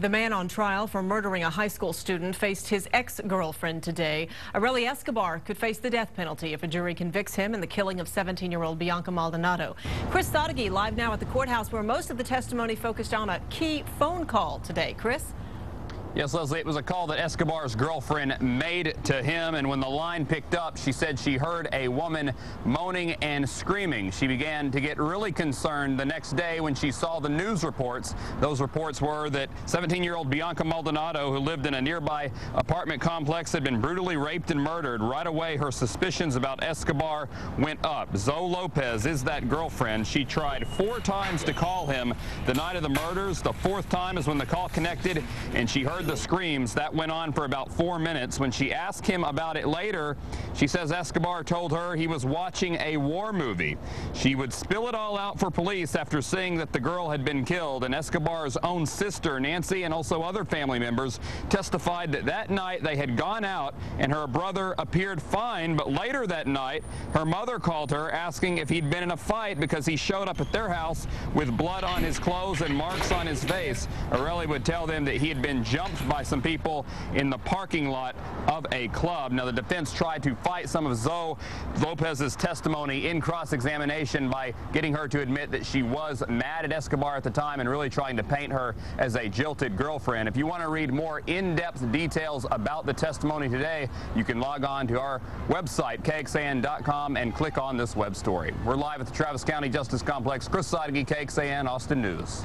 The man on trial for murdering a high school student faced his ex-girlfriend today. Areli Escobar could face the death penalty if a jury convicts him in the killing of 17-year-old Bianca Maldonado. Chris Sadeghi live now at the courthouse where most of the testimony focused on a key phone call today. Chris? Yes, Leslie, it was a call that Escobar's girlfriend made to him, and when the line picked up, she said she heard a woman moaning and screaming. She began to get really concerned the next day when she saw the news reports. Those reports were that 17-year-old Bianca Maldonado, who lived in a nearby apartment complex, had been brutally raped and murdered. Right away, her suspicions about Escobar went up. Zoe Lopez is that girlfriend. She tried four times to call him the night of the murders. The fourth time is when the call connected, and she heard heard the screams. That went on for about four minutes. When she asked him about it later, she says Escobar told her he was watching a war movie. She would spill it all out for police after seeing that the girl had been killed. And Escobar's own sister, Nancy, and also other family members testified that that night they had gone out and her brother appeared fine. But later that night, her mother called her asking if he'd been in a fight because he showed up at their house with blood on his clothes and marks on his face. Areli would tell them that he had been jumped by some people in the parking lot of a club. Now, the defense tried to fight some of Zoe Lopez's testimony in cross-examination by getting her to admit that she was mad at Escobar at the time and really trying to paint her as a jilted girlfriend. If you want to read more in-depth details about the testimony today, you can log on to our website, KXAN.com, and click on this web story. We're live at the Travis County Justice Complex. Chris Sadeghi, KXAN, Austin News.